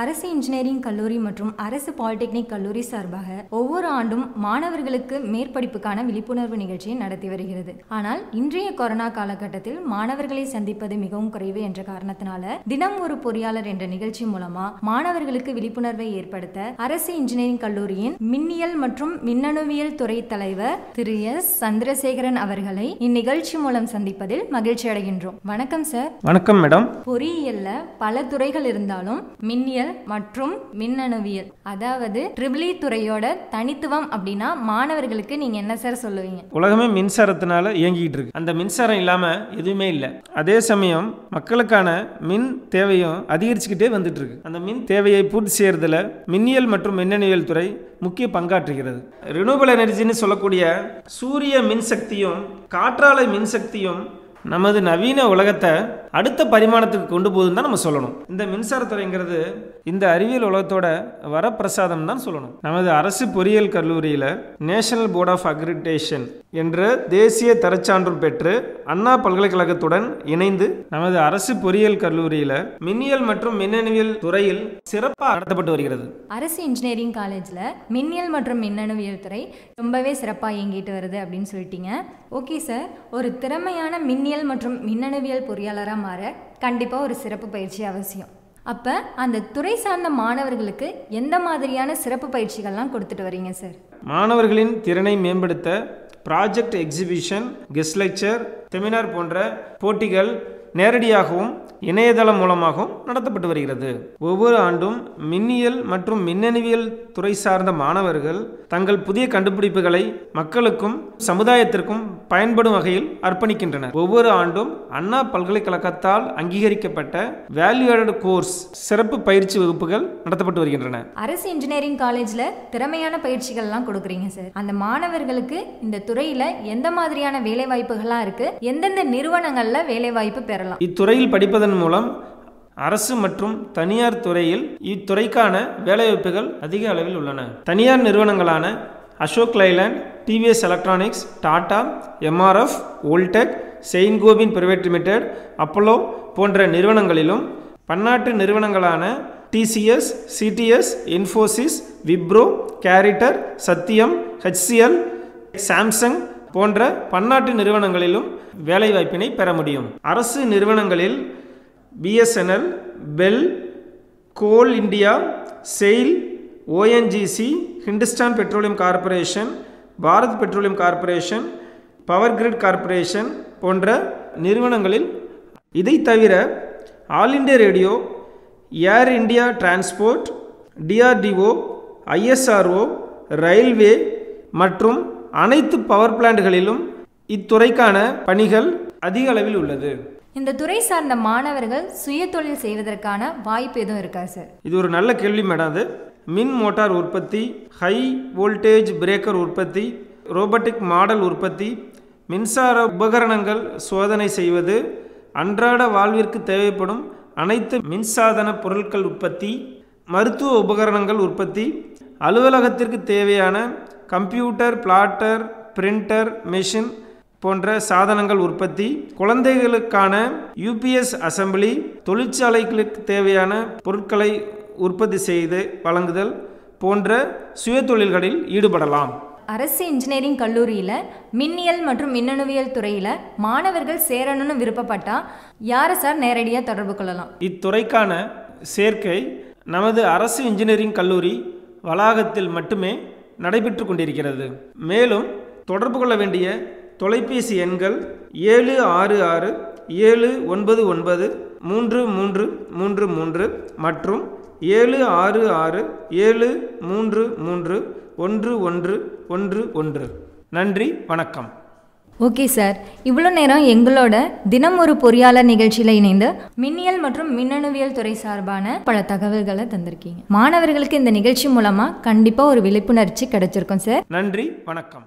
அரசு இன்ஜினியரிங் கல்லூரி மற்றும் அரசு பாலிடெக்னிக் கல்லூரி சார்பாக ஒவ்வொரு ஆண்டும் மாணவர்களுக்கு மேற்படிப்புக்கான விழிப்புணர்வு நிகழ்ச்சியை நடத்தி வருகிறது. ஆனால் இன்றைய கொரோனா காலகட்டத்தில் மாணவர்களை சந்திப்பது மிகவும் குறைவு என்ற காரணத்தினால தினம் ஒரு பொறியாளர் என்ற நிகழ்ச்சி மூலமா மாணவர்களுக்கு விழிப்புணர்வை ஏற்படுத்த அரசு இன்ஜினியரிங் கல்லூரியின் மின்னியல் மற்றும் மின்னணுவியல் துறை தலைவர் திரு எஸ். சந்திரசேகரன் அவர்களை இந்நிகழ்ச்சி மூலம் சந்திப்பதில் மகிழ்ச்சி அடைகின்றோம் வணக்கம் சார். வணக்கம் மேடம். பொறியியல்ல பல துறைகள் இருந்தாலும் மின்னியல் மற்றும் மின்னணுவியல். அதாவது ட்ரிபிளி துறையோட தனித்துவம் அப்படின்னா மாணவர்களுக்கு நீங்க என்ன சார் சொல்லுவீங்க? உலகமே மின்சாரத்தினால இயங்கிட்டு இருக்கு. அந்த மின்சாரம் இல்லாம எதுவுமே இல்லை. அதே சமயம் மக்களுக்கான மின் தேவையும் அதிகரிச்சுக்கிட்டே வந்துட்டு இருக்கு. அந்த மின் தேவையை பூர்த்தி செய்யறதுல மின்னியல் மற்றும் மின்னணுவியல் துறை முக்கிய பங்காற்றுகிறது. ரினூவல் எனர்ஜின்னு சொல்லக்கூடிய சூரிய மின்சக்தியும் காற்றாலை மின்சக்தியும் நமது நவீன உலகத்தை அடுத்த பரிமாணத்துக்கு கொண்டு போகுதுன்னு தான் நம்ம சொல்லணும். இந்த மின்சாரத்துறைங்கிறது இந்த அறிவியல் உலகத்தோட வரப்பிரசாதம் தான் சொல்லணும். நமது அரசு பொறியியல் கல்லூரியில் நேஷனல் போர்ட் ஆஃப் அக்ரிடேஷன் என்ற தேசிய தரச்சான்று பெற்று அண்ணா பல்கலைக்கழகத்துடன் இணைந்து நமது அரசு பொறியியல் கல்லூரியில் மின்னியல் மற்றும் மின்னணுவியல் துறையில் சிறப்பாக நடத்தப்பட்டு வருகிறது. அரசு இன்ஜினியரிங் காலேஜில் மின்னியல் மற்றும் மின்னணுவியல் துறை ரொம்பவே சிறப்பாக இயங்கிட்டு வருது அப்படின்னு சொல்லிட்டீங்க. ஓகே சார் ஒரு திறமையான மின்னியல் மற்றும் மின்னணுவியல் பொறியாளராக மாற கண்டிப்பாக ஒரு சிறப்பு பயிற்சி அவசியம். அப்போ அந்த துறை சார்ந்த மாணவர்களுக்கு எந்த மாதிரியான சிறப்பு பயிற்சிகள்லாம் கொடுத்துட்டு வரீங்க சார்? மாணவர்களின் திறனை மேம்படுத்த project exhibition guest lecture seminar போன்ற போட்டிகள் நேரடியாகவும் இணையதளம் மூலமாகவும் நடத்தப்பட்டு வருகிறது. ஒவ்வொரு ஆண்டும் மின்னியல் மற்றும் மின்னணுவியல் துறை சார்ந்த மாணவர்கள் தங்கள் புதிய கண்டுபிடிப்புகளை மக்களுக்கும் சமுதாயத்திற்கும் பயன்படும் வகையில் அர்ப்பணிக்கின்றனர். ஒவ்வொரு ஆண்டும் அண்ணா பல்கலைக்கழகத்தால் அங்கீகரிக்கப்பட்ட வேல்யூ ஆடட் கோர்ஸ் சிறப்பு பயிற்சி வகுப்புகள் நடத்தப்பட்டு வருகின்றன. அரசு இன்ஜினியரிங் காலேஜில் திறமையான பயிற்சிகள்லாம் கொடுக்குறீங்க சார் அந்த மாணவர்களுக்கு இந்த துறையில் எந்த மாதிரியான வேலை வாய்ப்புகள்லாம் இருக்குது எந்தெந்த நிறுவனங்களில் வேலை வாய்ப்பு பெறலாம்? இத்துறையில் படிப்பதன் மூலம் அரசு மற்றும் தனியார் துறையில் இத்துறைக்கான வேலைவாய்ப்புகள் அதிக அளவில் உள்ளன. தனியார் நிறுவனங்களான Ashok Leyland TVS electronics Tata MRF Voltech Saint Gobain private limited Apollo போன்ற நிறுவனங்களிலும் பன்னாட்டு நிறுவனங்களான TCS CTS Infosys Wipro Caritor Satyam HCL Samsung போன்ற பன்னாட்டு நிறுவனங்களிலும் வேலைவாய்ப்பினை பெற முடியும். அரசு நிறுவனங்களில் BSNL BEL Coal India SAIL ONGC Hindustan Petroleum Corporation Bharat Petroleum Corporation Power Grid Corporation போன்ற நிறுவனங்களில் இதை தவிர All India Radio Air India transport DRDO ISRO railway மற்றும் அனைத்து பவர் பிளான்ட்களிலும் இத்துறைக்கான பணிகள் அதிக அளவில் உள்ளது. இந்த துறை சார்ந்த மாணவர்கள் சுய தொழில் செய்வதற்கான வாய்ப்பு எதுவும் இருக்கா சார் இது ஒரு நல்ல கேள்வி மேடம் அது. மின் மோட்டார் உற்பத்தி ஹை வோல்டேஜ் பிரேக்கர் உற்பத்தி ரோபோட்டிக் மாடல் உற்பத்தி மின்சார உபகரணங்கள் சோதனை செய்வது அன்றாட வாழ்விற்கு தேவைப்படும் அனைத்து மின்சாதன பொருட்கள் உற்பத்தி மருத்துவ உபகரணங்கள் உற்பத்தி அலுவலகத்திற்கு தேவையான கம்ப்யூட்டர் பிளாட்டர் பிரிண்டர் மெஷின் போன்ற சாதனங்கள் உற்பத்தி குழந்தைகளுக்கான யூபிஎஸ் அசம்பிளி தொழிற்சாலைகளுக்கு தேவையான பொருட்களை உற்பத்தி செய்து வழங்குதல் போன்ற சுயதொழில்களில் ஈடுபடலாம். அரசு இன்ஜினியரிங் கல்லூரியில் மின்னியல் மற்றும் மின்னணுவியல் துறையில் மாணவர்கள் சேரணும்னு விருப்பப்பட்டா யாரை சார் நேரடியாக தொடர்பு கொள்ளலாம்? இத்துறைக்கான சேர்க்கை நமது அரசு இன்ஜினியரிங் கல்லூரி வளாகத்தில் மட்டுமே நடைபெற்று கொண்டிருக்கிறது. மேலும் தொடர்பு கொள்ள வேண்டிய தொலைபேசி எண்கள் ஏழு ஆறு ஆறு ஏழு ஒன்பது ஒன்பது மூன்று மூன்று மூன்று மூன்று மற்றும் ஏழு ஆறு ஆறு ஏழு மூன்று மூன்று ஒன்று ஒன்று ஒன்று ஒன்று. நன்றி வணக்கம். Okay sir. இவ்வளோ நேரம் எங்களோட தினம் ஒரு பொறியாளர் நிகழ்ச்சியில் இணைந்து மின்னியல் மற்றும் மின்னணுவியல் துறை சார்பான பல தகவல்களை தந்திருக்கீங்க. மாணவர்களுக்கு இந்த நிகழ்ச்சி மூலமாக கண்டிப்பாக ஒரு விழிப்புணர்ச்சி கிடைச்சிருக்கும் சார். நன்றி வணக்கம்.